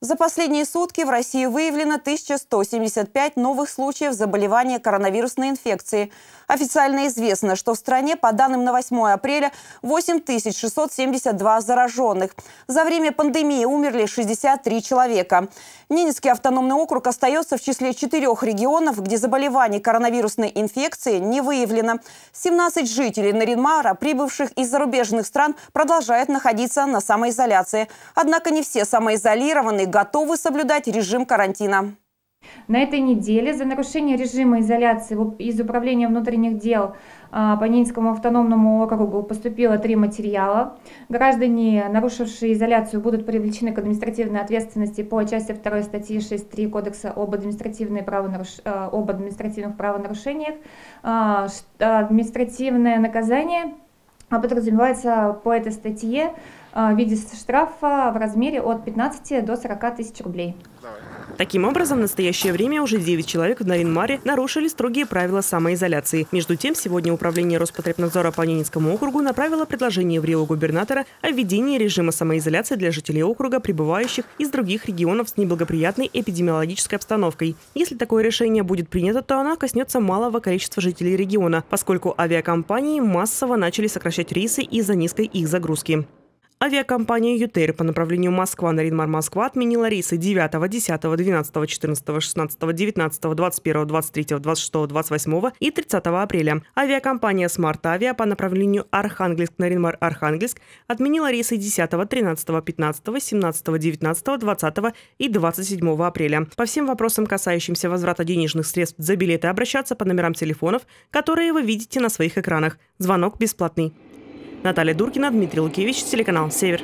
За последние сутки в России выявлено 1175 новых случаев заболевания коронавирусной инфекцией. Официально известно, что в стране, по данным на 8 апреля, 8672 зараженных. За время пандемии умерли 63 человека. Ненецкий автономный округ остается в числе четырех регионов, где заболеваний коронавирусной инфекцией не выявлено. 17 жителей Наринмара, прибывших из зарубежных стран, продолжают находиться на самоизоляции. Однако не все самоизолированные готовы соблюдать режим карантина. На этой неделе за нарушение режима изоляции из Управления внутренних дел а, по Ненецкому автономному округу поступило три материала. Граждане, нарушившие изоляцию, будут привлечены к административной ответственности по части 2 статьи 6.3 Кодекса об, правонаруш... А, об административных правонарушениях. А, административное наказание подразумевается по этой статье в виде штрафа в размере от 15 до 40 тысяч рублей. Таким образом, в настоящее время уже 9 человек в Наринмаре нарушили строгие правила самоизоляции. Между тем, сегодня Управление Роспотребнадзора по Ненецкому округу направило предложение в Рио губернатора о введении режима самоизоляции для жителей округа, прибывающих из других регионов с неблагоприятной эпидемиологической обстановкой. Если такое решение будет принято, то оно коснется малого количества жителей региона, поскольку авиакомпании массово начали сокращать рейсы из-за низкой их загрузки. Авиакомпания «Ютейр» по направлению Москва-Нарьян-Мар-Москва отменила рейсы 9, 10, 12, 14, 16, 19, 21, 23, 26, 28 и 30 апреля. Авиакомпания «Смарт Авиа» по направлению Архангельск-Нарьян-Мар-Архангельск отменила рейсы 10, 13, 15, 17, 19, 20 и 27 апреля. По всем вопросам, касающимся возврата денежных средств за билеты, обращаться по номерам телефонов, которые вы видите на своих экранах. Звонок бесплатный. Наталья Дуркина, Дмитрий Лукевич, телеканал «Север».